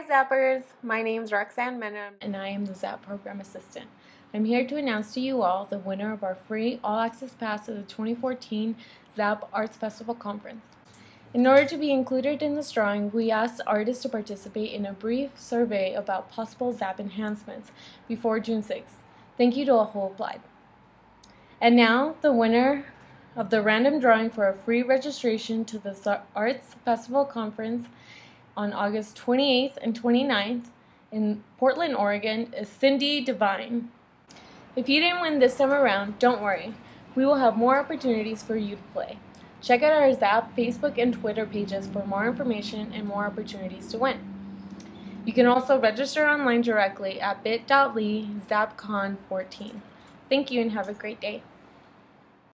Hi Zappers, my name is Roxanne Menem and I am the ZAPP Program Assistant. I'm here to announce to you all the winner of our free All Access Pass to the 2014 ZAPP Arts Festival Conference. In order to be included in this drawing, we asked artists to participate in a brief survey about possible ZAPP enhancements before June 6th. Thank you to all who applied. And now, the winner of the random drawing for a free registration to the Arts Festival Conference on August 28th and 29th in Portland, Oregon is Cindy Devine. If you didn't win this time around, don't worry. We will have more opportunities for you to play. Check out our ZAPP Facebook and Twitter pages for more information and more opportunities to win. You can also register online directly at bit.ly zappcon14. Thank you and have a great day.